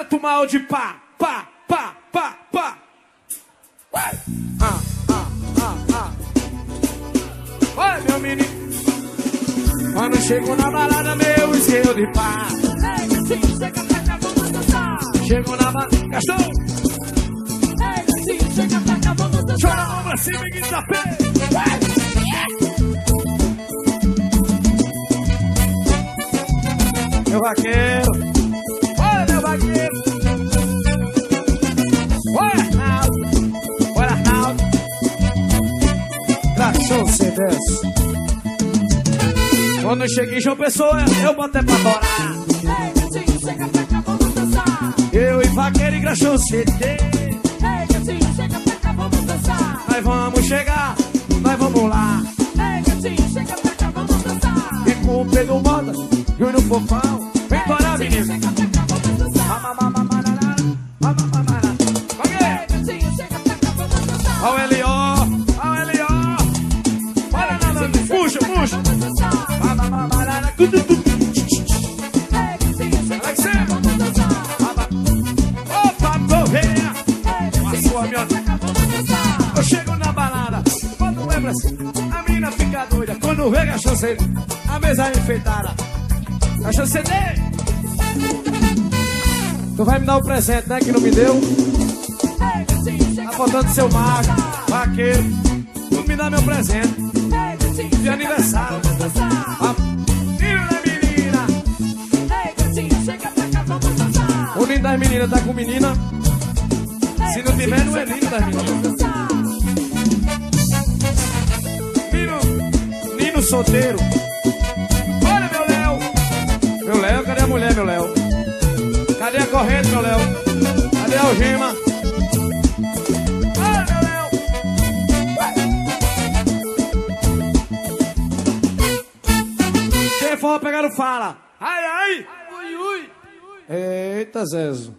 Certo mal de pá, pá, pá, pá, pá. Vai. Ah, ah, ah, ah. Vai, meu menino. Quando chego na balada, meu esquerdo de pá. Ei, gatinho, chega cá, vamos dançar. Chego na balada. Gastou? Ei, gatinho, chega vamos Chora a dançar. mão pra cima e grita pé. Meu vaqueiro. Tração CDs. Quando eu cheguei em João Pessoa, eu botei pra torar. Ei, gatinho, chega pra cá, vamos dançar. Eu e vaqueiro e graxão CD. Ei, gatinho, chega pra cá, vamos dançar. Nós vamos chegar, nós vamos lá. Ei, gatinho, chega pra cá, vamos dançar. E com o Pedro Moda, Júnior Fofão. Vem Ei, menino. chega pra cá, vamos dançar. Mamamamamaraná, mamamamaraná. Ei, Vaqueiro. gatinho, chega pra cá, vamos dançar. Ó o L.O., Mama- Opa, Correia. Passou. Eu chego na balada, quando lembra assim, a mina fica doida. Quando vê a chanceira, a mesa enfeitada. A chanceira. Tu vai me dar o presente, né? Que não me deu. Tá faltando seu mago, vaqueiro. Tu me dá meu presente. Das meninas tá com menina. Se não tiver, não é lindo das meninas. Nino, Nino solteiro. Olha, meu Léo. Meu Léo, cadê a mulher, meu Léo? Cadê a corrente, meu Léo? Cadê a algema? Olha. Quem for pegar o fala. Ai, ai. Ui, ui. Eita, Zezo.